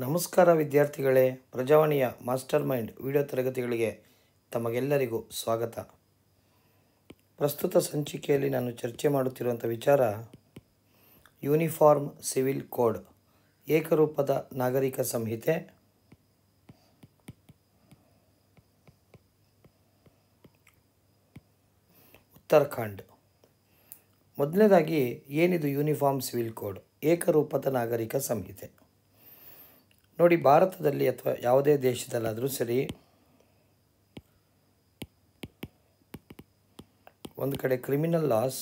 ನಮಸ್ಕಾರ ವಿದ್ಯಾರ್ಥಿಗಳೇ, ಪ್ರಜಾವಾಣಿಯ master mind video ತರಗತಿಗಳಿಗೆ ತಮಗೆಲ್ಲರಿಗೂ ಸ್ವಾಗತ. ಪ್ರಸ್ತುತ ಸಂಚಿಕೆಯಲ್ಲಿ ನಾನು ಚರ್ಚೆ ಮಾಡುತ್ತಿರುವಂಥ ವಿಚಾರ, ಯೂನಿಫಾರ್ಮ್ ಸಿವಿಲ್ ಕೋಡ್, ಏಕರೂಪದ ನಾಗರಿಕ ಸಂಹಿತೆ. ಉತ್ತರಾಖಂಡ್. ಮೊದಲನೇದಾಗಿ, ಏನಿದು ಯೂನಿಫಾರ್ಮ್ ಸಿವಿಲ್ ಕೋಡ್, ಏಕರೂಪದ ನಾಗರಿಕ ಸಂಹಿತೆ? ನೋಡಿ, ಭಾರತದಲ್ಲಿ ಅಥವಾ ಯಾವುದೇ ದೇಶದಲ್ಲಾದರೂ ಸರಿ, ಒಂದು ಕಡೆ ಕ್ರಿಮಿನಲ್ ಲಾಸ್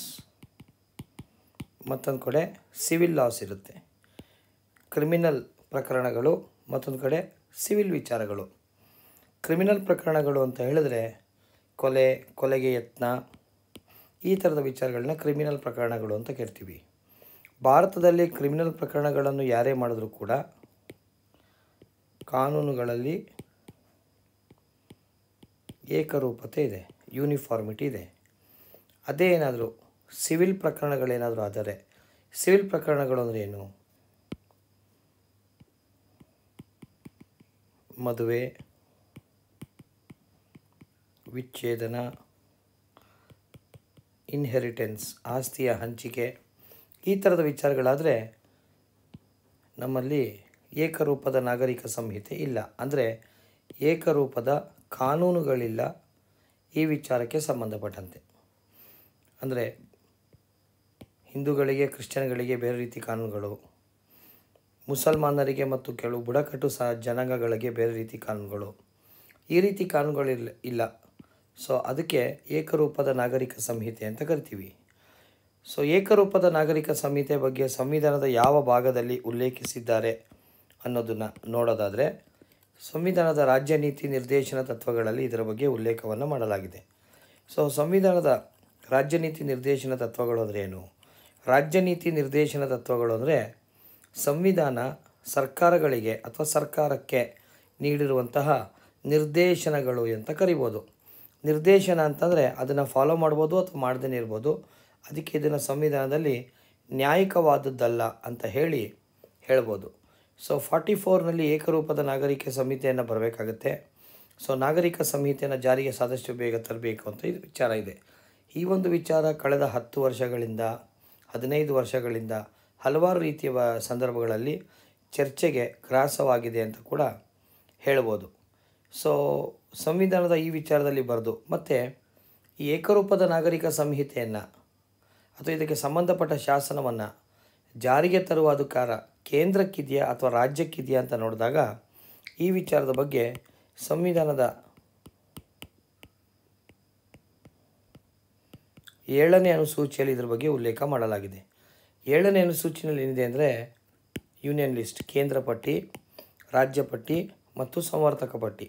ಮತ್ತೊಂದು ಕಡೆ ಸಿವಿಲ್ ಲಾಸ್ ಇರುತ್ತೆ. ಕ್ರಿಮಿನಲ್ ಪ್ರಕರಣಗಳು, ಮತ್ತೊಂದು ಕಡೆ ಸಿವಿಲ್ ವಿಚಾರಗಳು. ಕ್ರಿಮಿನಲ್ ಪ್ರಕರಣಗಳು ಅಂತ ಹೇಳಿದ್ರೆ, ಕೊಲೆ, ಕೊಲೆಗೆ ಯತ್ನ, ಈ ಥರದ ವಿಚಾರಗಳನ್ನ ಕ್ರಿಮಿನಲ್ ಪ್ರಕರಣಗಳು ಅಂತ ಕರಿತೀವಿ ಭಾರತದಲ್ಲಿ ಕ್ರಿಮಿನಲ್ ಪ್ರಕರಣಗಳನ್ನು ಯಾರೇ ಮಾಡಿದ್ರೂ ಕೂಡ ಕಾನೂನುಗಳಲ್ಲಿ ಏಕರೂಪತೆ ಇದೆ ಯೂನಿಫಾರ್ಮಿಟಿ ಇದೆ. ಅದೇ ಏನಾದರೂ ಸಿವಿಲ್ ಪ್ರಕರಣಗಳೇನಾದರೂ ಆದರೆ ಸಿವಿಲ್ ಪ್ರಕರಣಗಳು ಅಂದರೆ ಏನು? ಮದುವೆ, ವಿಚ್ಛೇದನ ಇನ್ಹೆರಿಟೆನ್ಸ್ ಆಸ್ತಿಯ ಹಂಚಿಕೆ, ಈ ಥರದ ವಿಚಾರಗಳಾದರೆ ನಮ್ಮಲ್ಲಿ ಏಕರೂಪದ ನಾಗರಿಕ ಸಂಹಿತೆ ಇಲ್ಲ. ಅಂದರೆ ಏಕರೂಪದ ಕಾನೂನುಗಳಿಲ್ಲ. ಈ ವಿಚಾರಕ್ಕೆ ಸಂಬಂಧಪಟ್ಟಂತೆ. ಅಂದರೆ ಹಿಂದೂಗಳಿಗೆ, ಕ್ರಿಶ್ಚಿಯನ್ಗಳಿಗೆ ಬೇರೆ ರೀತಿ ಕಾನೂನುಗಳು. ಮುಸಲ್ಮಾನರಿಗೆ ಮತ್ತು ಕೆಲವು ಬುಡಕಟ್ಟು ಸಹ ಜನಾಂಗಗಳಿಗೆ ಬೇರೆ ರೀತಿ ಕಾನೂನುಗಳು. ಈ ರೀತಿ ಕಾನೂನುಗಳಿಲ್ಲ ಇಲ್ಲ. ಸೊ, ಅದಕ್ಕೆ ಏಕರೂಪದ ನಾಗರಿಕ ಸಂಹಿತೆ ಅಂತ ಕರಿತೀವಿ. ಸೊ, ಏಕರೂಪದ ನಾಗರಿಕ ಸಂಹಿತೆ ಬಗ್ಗೆ ಸಂವಿಧಾನದ ಯಾವ ಭಾಗದಲ್ಲಿ ಉಲ್ಲೇಖಿಸಿದ್ದಾರೆ? ಅನ್ನೋದನ್ನು ನೋಡೋದಾದರೆ, ಸಂವಿಧಾನದ ರಾಜ್ಯ ನೀತಿ ನಿರ್ದೇಶನ ತತ್ವಗಳಲ್ಲಿ ಇದರ ಬಗ್ಗೆ ಉಲ್ಲೇಖವನ್ನು ಮಾಡಲಾಗಿದೆ. ಸೊ ಸಂವಿಧಾನದ ರಾಜ್ಯ ನೀತಿ ನಿರ್ದೇಶನ ತತ್ವಗಳು ಅಂದರೆ ಏನು? ರಾಜ್ಯ ನೀತಿ ನಿರ್ದೇಶನ ತತ್ವಗಳು ಅಂದರೆ ಸಂವಿಧಾನ ಸರ್ಕಾರಗಳಿಗೆ ಅಥವಾ ಸರ್ಕಾರಕ್ಕೆ ನೀಡಿರುವಂತಹ ನಿರ್ದೇಶನಗಳು ಅಂತ ಕರಿಬೋದು. ನಿರ್ದೇಶನ ಅಂತಂದರೆ ಅದನ್ನು ಫಾಲೋ ಮಾಡ್ಬೋದು ಅಥವಾ ಮಾಡ್ದೇ ಇರ್ಬೋದು. ಅದಕ್ಕೆ ಇದನ್ನು ಸಂವಿಧಾನದಲ್ಲಿ ನ್ಯಾಯಿಕವಾದದ್ದಲ್ಲ ಅಂತ ಹೇಳಿ ಹೇಳ್ಬೋದು. ಸೊ ಫಾರ್ಟಿ ಫೋರ್ನಲ್ಲಿ ಏಕರೂಪದ ನಾಗರಿಕ ಸಂಹಿತೆಯನ್ನು ಬರಬೇಕಾಗುತ್ತೆ. ಸೊ ನಾಗರಿಕ ಸಂಹಿತೆಯನ್ನು ಜಾರಿಗೆ ಸಾದಷ್ಟು ಬೇಗ ತರಬೇಕು ಅಂತ ಇದು ವಿಚಾರ ಇದೆ. ಈ ಒಂದು ವಿಚಾರ ಕಳೆದ ಹತ್ತು ವರ್ಷಗಳಿಂದ, ಹದಿನೈದು ವರ್ಷಗಳಿಂದ ಹಲವಾರು ರೀತಿಯ ಸಂದರ್ಭಗಳಲ್ಲಿ ಚರ್ಚೆಗೆ ಗ್ರಾಸವಾಗಿದೆ ಅಂತ ಕೂಡ ಹೇಳ್ಬೋದು. ಸೊ ಸಂವಿಧಾನದ ಈ ವಿಚಾರದಲ್ಲಿ ಬರೆದು, ಮತ್ತು ಈ ಏಕರೂಪದ ನಾಗರಿಕ ಸಂಹಿತೆಯನ್ನು, ಅಥವಾ ಇದಕ್ಕೆ ಸಂಬಂಧಪಟ್ಟ ಶಾಸನವನ್ನು ಜಾರಿಗೆ ತರುವ ಅಧಿಕಾರ ಕೇಂದ್ರಕ್ಕಿದೆಯಾ ಅಥವಾ ರಾಜ್ಯಕ್ಕಿದೆಯಾ ಅಂತ ನೋಡಿದಾಗ ಈ ವಿಚಾರದ ಬಗ್ಗೆ ಸಂವಿಧಾನದ ಏಳನೇ ಅನುಸೂಚಿಯಲ್ಲಿ ಇದರ ಬಗ್ಗೆ ಉಲ್ಲೇಖ ಮಾಡಲಾಗಿದೆ. ಏಳನೇ ಅನುಸೂಚಿನಲ್ಲಿ ಏನಿದೆ ಅಂದರೆ ಯೂನಿಯನ್ ಲಿಸ್ಟ್, ಕೇಂದ್ರ ಪಟ್ಟಿ, ರಾಜ್ಯ ಪಟ್ಟಿ ಮತ್ತು ಸಂವರ್ತಕ ಪಟ್ಟಿ.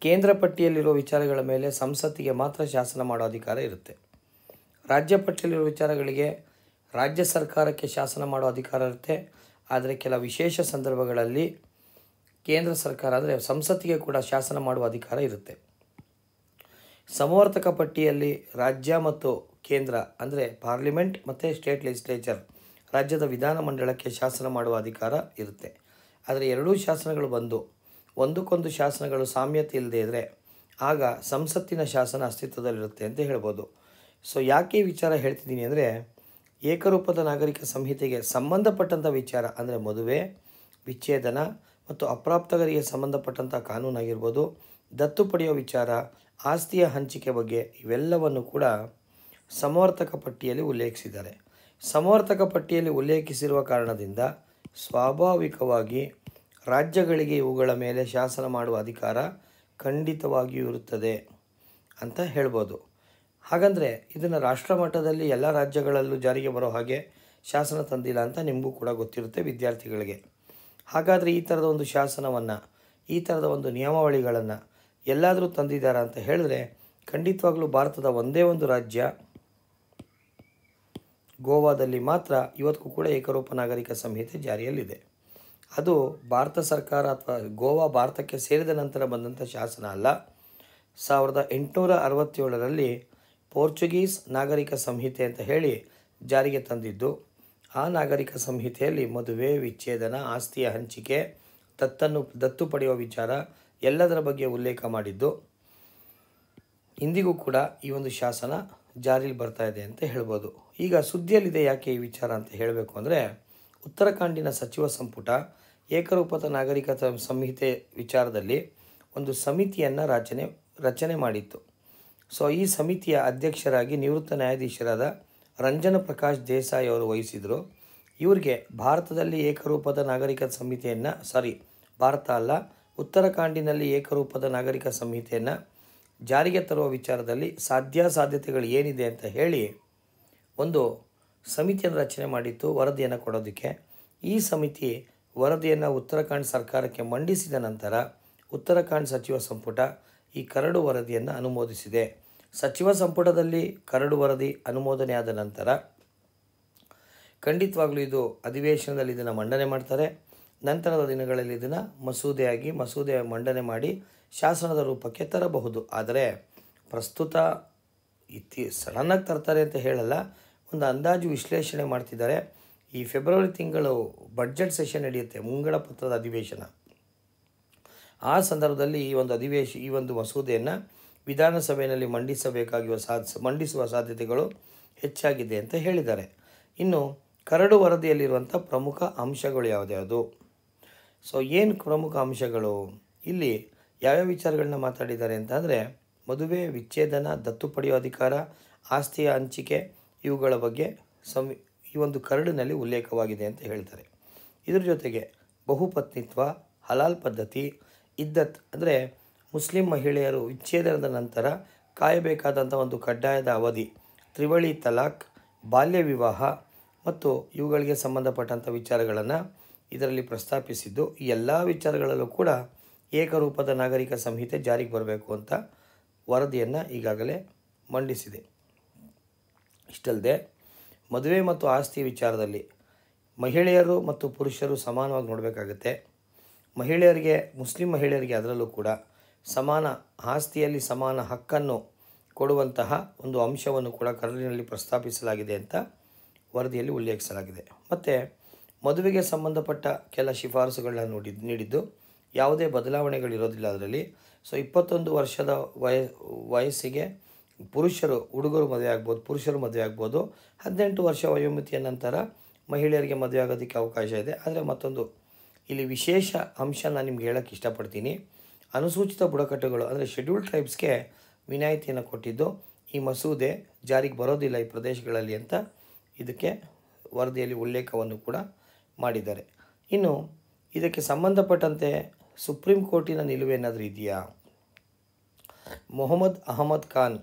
ಕೇಂದ್ರ ಪಟ್ಟಿಯಲ್ಲಿರುವ ವಿಚಾರಗಳ ಮೇಲೆ ಸಂಸತ್ತಿಗೆ ಮಾತ್ರ ಶಾಸನ ಮಾಡೋ ಅಧಿಕಾರ ಇರುತ್ತೆ. ರಾಜ್ಯ ಪಟ್ಟಿಯಲ್ಲಿರುವ ವಿಚಾರಗಳಿಗೆ ರಾಜ್ಯ ಸರ್ಕಾರಕ್ಕೆ ಶಾಸನ ಮಾಡೋ ಅಧಿಕಾರ ಇರುತ್ತೆ. ಆದರೆ ಕೆಲ ವಿಶೇಷ ಸಂದರ್ಭಗಳಲ್ಲಿ ಕೇಂದ್ರ ಸರ್ಕಾರ ಅಂದರೆ ಸಂಸತ್ತಿಗೆ ಕೂಡ ಶಾಸನ ಮಾಡುವ ಅಧಿಕಾರ ಇರುತ್ತೆ. ಸಮವರ್ತಕ ಪಟ್ಟಿಯಲ್ಲಿ ರಾಜ್ಯ ಮತ್ತು ಕೇಂದ್ರ ಅಂದರೆ ಪಾರ್ಲಿಮೆಂಟ್ ಮತ್ತು ಸ್ಟೇಟ್ ಲೆಜಿಸ್ಲೇಚರ್ ರಾಜ್ಯದ ವಿಧಾನಮಂಡಲಕ್ಕೆ ಶಾಸನ ಮಾಡುವ ಅಧಿಕಾರ ಇರುತ್ತೆ. ಆದರೆ ಎರಡೂ ಶಾಸನಗಳು ಬಂದು ಒಂದಕ್ಕೊಂದು ಶಾಸನಗಳು ಸಾಮ್ಯತೆ ಇಲ್ಲದೆ ಇದ್ದರೆ ಆಗ ಸಂಸತ್ತಿನ ಶಾಸನ ಅಸ್ತಿತ್ವದಲ್ಲಿರುತ್ತೆ ಅಂತ ಹೇಳ್ಬೋದು. ಸೊ ಯಾಕೆ ವಿಚಾರ ಹೇಳ್ತಿದ್ದೀನಿ ಅಂದರೆ ಏಕರೂಪದ ನಾಗರಿಕ ಸಂಹಿತೆಗೆ ಸಂಬಂಧಪಟ್ಟಂಥ ವಿಚಾರ ಅಂದರೆ ಮದುವೆ, ವಿಚ್ಛೇದನ ಮತ್ತು ಅಪ್ರಾಪ್ತಗರಿಗೆ ಸಂಬಂಧಪಟ್ಟಂಥ ಕಾನೂನಾಗಿರ್ಬೋದು ದತ್ತು ಪಡೆಯೋ ವಿಚಾರ, ಆಸ್ತಿಯ ಹಂಚಿಕೆ ಬಗ್ಗೆ ಇವೆಲ್ಲವನ್ನು ಕೂಡ ಸಮವರ್ತಕ ಪಟ್ಟಿಯಲ್ಲಿ ಉಲ್ಲೇಖಿಸಿದ್ದಾರೆ. ಸಮವರ್ತಕ ಪಟ್ಟಿಯಲ್ಲಿ ಉಲ್ಲೇಖಿಸಿರುವ ಕಾರಣದಿಂದ ಸ್ವಾಭಾವಿಕವಾಗಿ ರಾಜ್ಯಗಳಿಗೆ ಇವುಗಳ ಮೇಲೆ ಶಾಸನ ಮಾಡುವ ಅಧಿಕಾರ ಖಂಡಿತವಾಗಿಯೂ ಇರುತ್ತದೆ ಅಂತ ಹೇಳ್ಬೋದು. ಹಾಗಂದರೆ ಇದನ್ನು ರಾಷ್ಟ್ರ ಮಟ್ಟದಲ್ಲಿ ಎಲ್ಲ ರಾಜ್ಯಗಳಲ್ಲೂ ಜಾರಿಗೆ ಬರೋ ಹಾಗೆ ಶಾಸನ ತಂದಿಲ್ಲ ಅಂತ ನಿಮಗೂ ಕೂಡ ಗೊತ್ತಿರುತ್ತೆ ವಿದ್ಯಾರ್ಥಿಗಳಿಗೆ. ಹಾಗಾದರೆ ಈ ಥರದ ಒಂದು ಶಾಸನವನ್ನು, ಈ ಥರದ ಒಂದು ನಿಯಮಾವಳಿಗಳನ್ನು ಎಲ್ಲಾದರೂ ತಂದಿದ್ದಾರೆ ಅಂತ ಹೇಳಿದ್ರೆ ಖಂಡಿತವಾಗಲೂ ಭಾರತದ ಒಂದೇ ಒಂದು ರಾಜ್ಯ ಗೋವಾದಲ್ಲಿ ಮಾತ್ರ ಇವತ್ತಿಗೂ ಕೂಡ ಏಕರೂಪ ನಾಗರಿಕ ಸಂಹಿತೆ ಜಾರಿಯಲ್ಲಿದೆ. ಅದು ಭಾರತ ಸರ್ಕಾರ ಅಥವಾ ಗೋವಾ ಭಾರತಕ್ಕೆ ಸೇರಿದ ನಂತರ ಬಂದಂಥ ಶಾಸನ ಅಲ್ಲ. ಸಾವಿರದ ಎಂಟುನೂರ ಅರವತ್ತೇಳರಲ್ಲಿ ಪೋರ್ಚುಗೀಸ್ ನಾಗರಿಕ ಸಂಹಿತೆ ಅಂತ ಹೇಳಿ ಜಾರಿಗೆ ತಂದಿದ್ದು. ಆ ನಾಗರಿಕ ಸಂಹಿತೆಯಲ್ಲಿ ಮದುವೆ, ವಿಚ್ಛೇದನ, ಆಸ್ತಿಯ ಹಂಚಿಕೆ, ದತ್ತನ್ನು, ದತ್ತು ಪಡೆಯುವ ವಿಚಾರ ಎಲ್ಲದರ ಬಗ್ಗೆ ಉಲ್ಲೇಖ ಮಾಡಿದ್ದು. ಇಂದಿಗೂ ಕೂಡ ಈ ಒಂದು ಶಾಸನ ಜಾರಿಲಿ ಬರ್ತಾ ಇದೆ ಅಂತ ಹೇಳ್ಬೋದು. ಈಗ ಸುದ್ದಿಯಲ್ಲಿದೆ ಯಾಕೆ ಈ ವಿಚಾರ ಅಂತ ಹೇಳಬೇಕು ಅಂದರೆ, ಉತ್ತರಾಖಂಡಿನ ಸಚಿವ ಸಂಪುಟ ಏಕರೂಪದ ನಾಗರಿಕ ಸಂಹಿತೆ ವಿಚಾರದಲ್ಲಿ ಒಂದು ಸಮಿತಿಯನ್ನು ರಚನೆ ರಚನೆ ಮಾಡಿತ್ತು. ಸೊ ಈ ಸಮಿತಿಯ ಅಧ್ಯಕ್ಷರಾಗಿ ನಿವೃತ್ತ ನ್ಯಾಯಾಧೀಶರಾದ ರಂಜನ ಪ್ರಕಾಶ್ ದೇಸಾಯಿ ಅವರು ವಹಿಸಿದರು. ಇವರಿಗೆ ಭಾರತದಲ್ಲಿ ಏಕರೂಪದ ನಾಗರಿಕ ಸಂಹಿತೆಯನ್ನು ಸಾರಿ ಭಾರತ ಅಲ್ಲ ಉತ್ತರಾಖಂಡಿನಲ್ಲಿ ಏಕರೂಪದ ನಾಗರಿಕ ಸಂಹಿತೆಯನ್ನು ಜಾರಿಗೆ ತರುವ ವಿಚಾರದಲ್ಲಿ ಸಾಧ್ಯಾಸಾಧ್ಯತೆಗಳು ಏನಿದೆ ಅಂತ ಹೇಳಿ ಒಂದು ಸಮಿತಿಯನ್ನು ರಚನೆ ಮಾಡಿತ್ತು, ವರದಿಯನ್ನು ಕೊಡೋದಕ್ಕೆ. ಈ ಸಮಿತಿ ವರದಿಯನ್ನು ಉತ್ತರಾಖಂಡ್ ಸರ್ಕಾರಕ್ಕೆ ಮಂಡಿಸಿದ ನಂತರ ಉತ್ತರಾಖಂಡ್ ಸಚಿವ ಸಂಪುಟ ಈ ಕರಡು ವರದಿಯನ್ನು ಅನುಮೋದಿಸಿದೆ. ಸಚಿವ ಸಂಪುಟದಲ್ಲಿ ಕರಡು ವರದಿ ಅನುಮೋದನೆಯಾದ ನಂತರ ಖಂಡಿತವಾಗಲೂ ಇದು ಅಧಿವೇಶನದಲ್ಲಿ ಇದನ್ನು ಮಂಡನೆ ಮಾಡ್ತಾರೆ. ನಂತರದ ದಿನಗಳಲ್ಲಿ ಇದನ್ನು ಮಸೂದೆಯಾಗಿ ಮಸೂದೆ ಮಂಡನೆ ಮಾಡಿ ಶಾಸನದ ರೂಪಕ್ಕೆ ತರಬಹುದು. ಆದರೆ ಪ್ರಸ್ತುತ ಇತ್ತಿ ಸಡನ್ನಾಗಿ ತರ್ತಾರೆ ಅಂತ ಹೇಳಲ್ಲ, ಒಂದು ಅಂದಾಜು ವಿಶ್ಲೇಷಣೆ ಮಾಡ್ತಿದ್ದಾರೆ. ಈ ಫೆಬ್ರವರಿ ತಿಂಗಳು ಬಡ್ಜೆಟ್ ಸೆಷನ್ ನಡೆಯುತ್ತೆ, ಮುಂಗಡ ಪತ್ರದ ಅಧಿವೇಶನ. ಆ ಸಂದರ್ಭದಲ್ಲಿ ಈ ಒಂದು ಅಧಿವೇಶ, ಈ ಒಂದು ಮಸೂದೆಯನ್ನು ವಿಧಾನಸಭೆಯಲ್ಲಿ ಮಂಡಿಸಬೇಕಾಗಿರುವ ಸಾಧ್ ಮಂಡಿಸುವ ಸಾಧ್ಯತೆಗಳು ಹೆಚ್ಚಾಗಿದೆ ಅಂತ ಹೇಳಿದ್ದಾರೆ. ಇನ್ನು ಕರಡು ವರದಿಯಲ್ಲಿರುವಂಥ ಪ್ರಮುಖ ಅಂಶಗಳು ಯಾವುದ್ಯಾವುದು ಸೊ ಏನು ಪ್ರಮುಖ ಅಂಶಗಳು? ಇಲ್ಲಿ ಯಾವ್ಯಾವ ವಿಚಾರಗಳನ್ನ ಮಾತಾಡಿದ್ದಾರೆ ಅಂತಂದರೆ ಮದುವೆ, ವಿಚ್ಛೇದನ, ದತ್ತು ಪಡೆಯುವ ಅಧಿಕಾರ, ಆಸ್ತಿಯ ಹಂಚಿಕೆ, ಇವುಗಳ ಬಗ್ಗೆ ಸಂವಿ, ಈ ಒಂದು ಕರಡಿನಲ್ಲಿ ಉಲ್ಲೇಖವಾಗಿದೆ ಅಂತ ಹೇಳ್ತಾರೆ. ಇದರ ಜೊತೆಗೆ ಬಹುಪತ್ನಿತ್ವ, ಹಲಾಲ್ ಪದ್ಧತಿ ಇದ್ದತ್. ಅಂದರೆ ಮುಸ್ಲಿಂ ಮಹಿಳೆಯರು ವಿಚ್ಛೇದನದ ನಂತರ ಕಾಯಬೇಕಾದಂಥ ಒಂದು ಕಡ್ಡಾಯದ ಅವಧಿ, ತ್ರಿವಳಿ ತಲಾಕ್ ಬಾಲ್ಯ ವಿವಾಹ ಮತ್ತು ಇವುಗಳಿಗೆ ಸಂಬಂಧಪಟ್ಟಂಥ ವಿಚಾರಗಳನ್ನು ಇದರಲ್ಲಿ ಪ್ರಸ್ತಾಪಿಸಿದ್ದು, ಈ ಎಲ್ಲ ವಿಚಾರಗಳಲ್ಲೂ ಕೂಡ ಏಕರೂಪದ ನಾಗರಿಕ ಸಂಹಿತೆ ಜಾರಿಗೆ ಬರಬೇಕು ಅಂತ ವರದಿಯನ್ನು ಈಗಾಗಲೇ ಮಂಡಿಸಿದೆ. ಇಷ್ಟಲ್ಲದೆ ಮದುವೆ ಮತ್ತು ಆಸ್ತಿ ವಿಚಾರದಲ್ಲಿ ಮಹಿಳೆಯರು ಮತ್ತು ಪುರುಷರು ಸಮಾನವಾಗಿ ನೋಡಬೇಕಾಗುತ್ತೆ. ಮಹಿಳೆಯರಿಗೆ, ಮುಸ್ಲಿಂ ಮಹಿಳೆಯರಿಗೆ ಅದರಲ್ಲೂ ಕೂಡ ಸಮಾನ ಆಸ್ತಿಯಲ್ಲಿ ಸಮಾನ ಹಕ್ಕನ್ನು ಕೊಡುವಂತಹ ಒಂದು ಅಂಶವನ್ನು ಕೂಡ ಕರಡಿನಲ್ಲಿ ಪ್ರಸ್ತಾಪಿಸಲಾಗಿದೆ ಅಂತ ವರದಿಯಲ್ಲಿ ಉಲ್ಲೇಖಿಸಲಾಗಿದೆ. ಮತ್ತು ಮದುವೆಗೆ ಸಂಬಂಧಪಟ್ಟ ಕೆಲ ಶಿಫಾರಸುಗಳನ್ನ ನೋಡಿ ನೀಡಿದ್ದು ಯಾವುದೇ ಬದಲಾವಣೆಗಳಿರೋದಿಲ್ಲ ಅದರಲ್ಲಿ. ಸೊ ಇಪ್ಪತ್ತೊಂದು ವರ್ಷದ ವಯ, ವಯಸ್ಸಿಗೆ ಪುರುಷರು, ಹುಡುಗರು ಮದುವೆ ಆಗ್ಬೋದು, ಪುರುಷರು ಮದುವೆ ಆಗ್ಬೋದು. ಹದಿನೆಂಟು ವರ್ಷ ವಯೋಮಿತಿಯ ನಂತರ ಮಹಿಳೆಯರಿಗೆ ಮದುವೆ ಆಗೋದಕ್ಕೆ ಅವಕಾಶ ಇದೆ. ಆದರೆ ಮತ್ತೊಂದು ಇಲ್ಲಿ ವಿಶೇಷ ಅಂಶ ನಾನು ನಿಮ್ಗೆ ಹೇಳೋಕ್ಕೆ ಇಷ್ಟಪಡ್ತೀನಿ. ಅನುಸೂಚಿತ ಬುಡಕಟ್ಟುಗಳು ಅಂದರೆ ಶೆಡ್ಯೂಲ್ ಟ್ರೈಬ್ಸ್ಗೆ ವಿನಾಯಿತಿಯನ್ನು ಕೊಟ್ಟಿದ್ದು. ಈ ಮಸೂದೆ ಜಾರಿಗೆ ಬರೋದಿಲ್ಲ ಈ ಪ್ರದೇಶಗಳಲ್ಲಿ ಅಂತ ಇದಕ್ಕೆ ವರದಿಯಲ್ಲಿ ಉಲ್ಲೇಖವನ್ನು ಕೂಡ ಮಾಡಿದ್ದಾರೆ. ಇನ್ನು ಇದಕ್ಕೆ ಸಂಬಂಧಪಟ್ಟಂತೆ ಸುಪ್ರೀಂ ಕೋರ್ಟಿನ ನಿಲುವೇನಾದರೂ ಇದೆಯಾ? ಮೊಹಮ್ಮದ್ ಅಹಮದ್ ಖಾನ್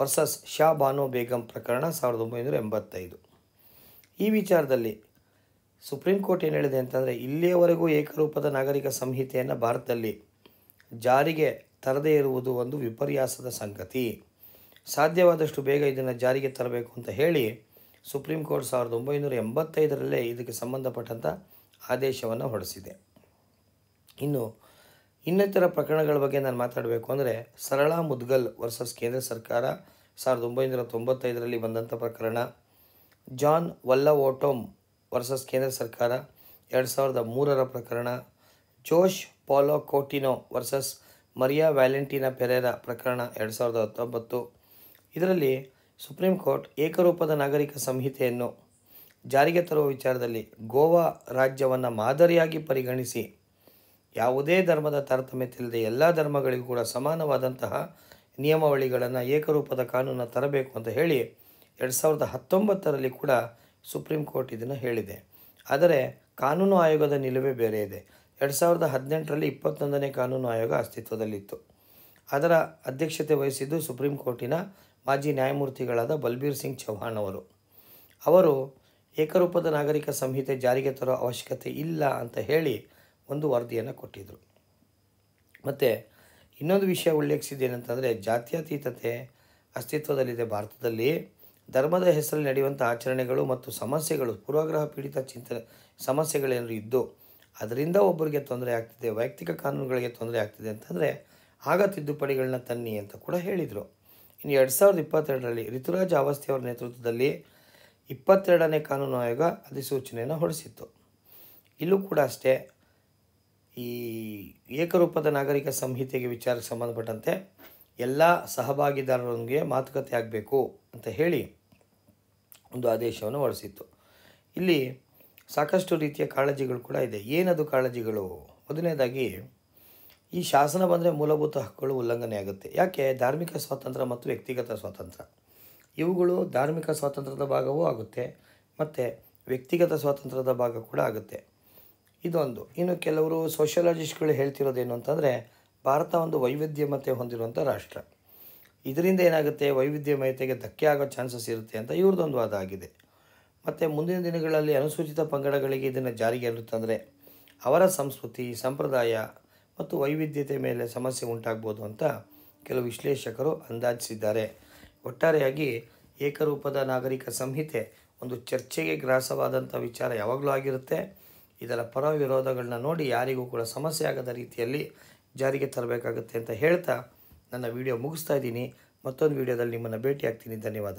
ವರ್ಸಸ್ ಶಾ ಬಾನೋ ಬೇಗಂ ಪ್ರಕರಣ ಸಾವಿರದ ಒಂಬೈನೂರ ಎಂಬತ್ತೈದು. ಈ ವಿಚಾರದಲ್ಲಿ ಸುಪ್ರೀಂ ಕೋರ್ಟ್ ಏನು ಹೇಳಿದೆ ಅಂತಂದರೆ, ಇಲ್ಲಿಯವರೆಗೂ ಏಕರೂಪದ ನಾಗರಿಕ ಸಂಹಿತೆಯನ್ನು ಭಾರತದಲ್ಲಿ ಜಾರಿಗೆ ತರದೇ ಇರುವುದು ಒಂದು ವಿಪರ್ಯಾಸದ ಸಂಗತಿ. ಸಾಧ್ಯವಾದಷ್ಟು ಬೇಗ ಇದನ್ನು ಜಾರಿಗೆ ತರಬೇಕು ಅಂತ ಹೇಳಿ ಸುಪ್ರೀಂ ಕೋರ್ಟ್ ಸಾವಿರದ ಒಂಬೈನೂರ ಎಂಬತ್ತೈದರಲ್ಲೇ ಇದಕ್ಕೆ ಸಂಬಂಧಪಟ್ಟಂಥ ಆದೇಶವನ್ನು ಹೊರಡಿಸಿದೆ. ಇನ್ನು ಇನ್ನಿತರ ಪ್ರಕರಣಗಳ ಬಗ್ಗೆ ನಾನು ಮಾತಾಡಬೇಕು ಅಂದರೆ, ಸರಳಾ, ಮುದ್ಗಲ್ ವರ್ಸಸ್ ಕೇಂದ್ರ ಸರ್ಕಾರ ಸಾವಿರದ ಒಂಬೈನೂರ ತೊಂಬತ್ತೈದರಲ್ಲಿ ಬಂದಂಥ ಪ್ರಕರಣ. ಜಾನ್ ವಲ್ಲವೋಟೋಮ್ ವರ್ಸಸ್ ಕೇಂದ್ರ ಸರ್ಕಾರ ಎರಡು ಸಾವಿರದ ಮೂರರ ಪ್ರಕರಣ. ಜೋಶ್ follow ಕೋಟಿನೋ versus Maria Valentina Pereira ಪ್ರಕರಣ ಎರಡು ಸಾವಿರದ ಹತ್ತೊಂಬತ್ತು. ಇದರಲ್ಲಿ ಸುಪ್ರೀಂ ಕೋರ್ಟ್ ಏಕರೂಪದ ನಾಗರಿಕ ಸಂಹಿತೆಯನ್ನು ಜಾರಿಗೆ ತರುವ ವಿಚಾರದಲ್ಲಿ ಗೋವಾ ರಾಜ್ಯವನ್ನು ಮಾದರಿಯಾಗಿ ಪರಿಗಣಿಸಿ ಯಾವುದೇ ಧರ್ಮದ ತಾರತಮ್ಯವಿಲ್ಲದೆ ಎಲ್ಲ ಧರ್ಮಗಳಿಗೂ ಕೂಡ ಸಮಾನವಾದಂತಹ ನಿಯಮಾವಳಿಗಳನ್ನು ಏಕರೂಪದ ಕಾನೂನನ್ನು ತರಬೇಕು ಅಂತ ಹೇಳಿ ಎರಡು ಸಾವಿರದ ಹತ್ತೊಂಬತ್ತರಲ್ಲಿ ಕೂಡ ಸುಪ್ರೀಂ ಕೋರ್ಟ್ ಇದನ್ನು ಹೇಳಿದೆ. ಆದರೆ ಕಾನೂನು ಆಯೋಗದ ನಿಲುವೇ ಬೇರೆ ಇದೆ. ಎರಡು ಸಾವಿರದ ಹದಿನೆಂಟರಲ್ಲಿ ಇಪ್ಪತ್ತೊಂದನೇ ಕಾನೂನು ಆಯೋಗ ಅಸ್ತಿತ್ವದಲ್ಲಿತ್ತು. ಅದರ ಅಧ್ಯಕ್ಷತೆ ವಹಿಸಿದ್ದು ಸುಪ್ರೀಂ ಕೋರ್ಟಿನ ಮಾಜಿ ನ್ಯಾಯಮೂರ್ತಿಗಳಾದ ಬಲ್ಬೀರ್ ಸಿಂಗ್ ಚೌಹಾಣ್ ಅವರು. ಅವರು ಏಕರೂಪದ ನಾಗರಿಕ ಸಂಹಿತೆ ಜಾರಿಗೆ ತರೋ ಅವಶ್ಯಕತೆ ಇಲ್ಲ ಅಂತ ಹೇಳಿ ಒಂದು ವರದಿಯನ್ನು ಕೊಟ್ಟಿದ್ದರು ಮತ್ತು ಇನ್ನೊಂದು ವಿಷಯ ಉಲ್ಲೇಖಿಸಿದ್ದೇನೆಂತಂದರೆ ಜಾತ್ಯತೀತತೆ ಅಸ್ತಿತ್ವದಲ್ಲಿದೆ. ಭಾರತದಲ್ಲಿ ಧರ್ಮದ ಹೆಸರಲ್ಲಿ ನಡೆಯುವಂಥ ಆಚರಣೆಗಳು ಮತ್ತು ಸಮಸ್ಯೆಗಳು, ಪೂರ್ವಾಗ್ರಹ ಪೀಡಿತ ಚಿಂತನೆ, ಸಮಸ್ಯೆಗಳೇನಾದ್ರು ಇದ್ದು, ಅದರಿಂದ ಒಬ್ಬರಿಗೆ ತೊಂದರೆ ಆಗ್ತಿದೆ, ವೈಯಕ್ತಿಕ ಕಾನೂನುಗಳಿಗೆ ತೊಂದರೆ ಆಗ್ತಿದೆ ಅಂತಂದರೆ ಆಗ ತಿದ್ದುಪಡಿಗಳನ್ನ ತನ್ನಿ ಅಂತ ಕೂಡ ಹೇಳಿದರು. ಇನ್ನು ಎರಡು ಸಾವಿರದ ಇಪ್ಪತ್ತೆರಡರಲ್ಲಿ ಋತುರಾಜ್ ಅವಸ್ಥೆಯವರ ನೇತೃತ್ವದಲ್ಲಿ ಇಪ್ಪತ್ತೆರಡನೇ ಕಾನೂನು ಆಯೋಗ ಅಧಿಸೂಚನೆಯನ್ನು ಹೊರಡಿಸಿತ್ತು. ಇಲ್ಲೂ ಕೂಡ ಅಷ್ಟೇ, ಈ ಏಕರೂಪದ ನಾಗರಿಕ ಸಂಹಿತೆಗೆ ವಿಚಾರಕ್ಕೆ ಸಂಬಂಧಪಟ್ಟಂತೆ ಎಲ್ಲ ಸಹಭಾಗಿದಾರರೊಂದಿಗೆ ಮಾತುಕತೆ ಆಗಬೇಕು ಅಂತ ಹೇಳಿ ಒಂದು ಆದೇಶವನ್ನು ಹೊರಡಿಸಿತ್ತು. ಇಲ್ಲಿ ಸಾಕಷ್ಟು ರೀತಿಯ ಕಾಳಜಿಗಳು ಕೂಡ ಇದೆ. ಏನದು ಕಾಳಜಿಗಳು? ಮೊದಲನೇದಾಗಿ, ಈ ಶಾಸನ ಬಂದರೆ ಮೂಲಭೂತ ಹಕ್ಕುಗಳು ಉಲ್ಲಂಘನೆ ಆಗುತ್ತೆ. ಯಾಕೆ? ಧಾರ್ಮಿಕ ಸ್ವಾತಂತ್ರ್ಯ ಮತ್ತು ವ್ಯಕ್ತಿಗತ ಸ್ವಾತಂತ್ರ್ಯ. ಇವುಗಳು ಧಾರ್ಮಿಕ ಸ್ವಾತಂತ್ರ್ಯದ ಭಾಗವೂ ಆಗುತ್ತೆ ಮತ್ತು ವ್ಯಕ್ತಿಗತ ಸ್ವಾತಂತ್ರ್ಯದ ಭಾಗ ಕೂಡ ಆಗುತ್ತೆ. ಇದೊಂದು. ಇನ್ನು ಕೆಲವರು ಸೋಷಿಯಾಲಜಿಸ್ಟ್ಗಳು ಹೇಳ್ತಿರೋದೇನು ಅಂತಂದರೆ ಭಾರತ ಒಂದು ವೈವಿಧ್ಯಮತೆ ಹೊಂದಿರುವಂಥ ರಾಷ್ಟ್ರ. ಇದರಿಂದ ಏನಾಗುತ್ತೆ? ವೈವಿಧ್ಯಮಯತೆಗೆ ಧಕ್ಕೆ ಆಗೋ ಚಾನ್ಸಸ್ ಇರುತ್ತೆ ಅಂತ ಇವ್ರದ್ದೊಂದು ವಾದ ಆಗಿದೆ. ಮತ್ತು ಮುಂದಿನ ದಿನಗಳಲ್ಲಿ ಅನುಸೂಚಿತ ಪಂಗಡಗಳಿಗೆ ಇದನ್ನು ಜಾರಿಗೆ ಇರುತ್ತಂದರೆ ಅವರ ಸಂಸ್ಕೃತಿ, ಸಂಪ್ರದಾಯ ಮತ್ತು ವೈವಿಧ್ಯತೆ ಮೇಲೆ ಸಮಸ್ಯೆ ಉಂಟಾಗ್ಬೋದು ಅಂತ ಕೆಲವು ವಿಶ್ಲೇಷಕರು ಅಂದಾಜಿಸಿದ್ದಾರೆ. ಒಟ್ಟಾರೆಯಾಗಿ ಏಕರೂಪದ ನಾಗರಿಕ ಸಂಹಿತೆ ಒಂದು ಚರ್ಚೆಗೆ ಗ್ರಾಸವಾದಂಥ ವಿಚಾರ ಯಾವಾಗಲೂ ಆಗಿರುತ್ತೆ. ಇದರ ಪರ ವಿರೋಧಗಳನ್ನ ನೋಡಿ ಯಾರಿಗೂ ಕೂಡ ಸಮಸ್ಯೆ ಆಗದ ರೀತಿಯಲ್ಲಿ ಜಾರಿಗೆ ತರಬೇಕಾಗುತ್ತೆ ಅಂತ ಹೇಳ್ತಾ ನನ್ನ ವಿಡಿಯೋ ಮುಗಿಸ್ತಾ ಇದ್ದೀನಿ. ಮತ್ತೊಂದು ವಿಡಿಯೋದಲ್ಲಿ ನಿಮ್ಮನ್ನು ಭೇಟಿಯಾಗ್ತೀನಿ. ಧನ್ಯವಾದ.